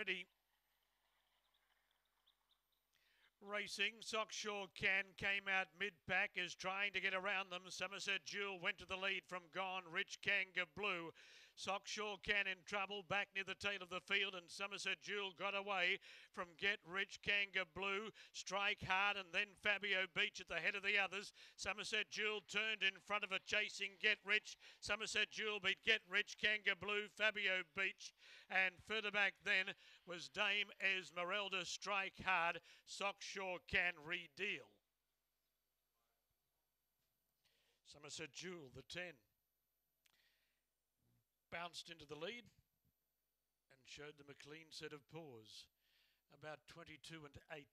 Ready. Racing, Sockshaw Can came out mid-pack, is trying to get around them. Somerset Jewel went to the lead from Gone Rich Kanga Blue. Sockshaw Can in trouble back near the tail of the field, and Somerset Jewel got away from Get Rich Kanga Blue. Strike hard, and then Fabio Beach at the head of the others. Somerset Jewel turned in front of a chasing Get Rich. Somerset Jewel beat Get Rich Kanga Blue, Fabio Beach, and further back then was Dame Esmeralda Strike Hard. Sockshaw Can redeal. Somerset Jewel, the 10 bounced into the lead and showed them a clean set of paws. About 22 and 8.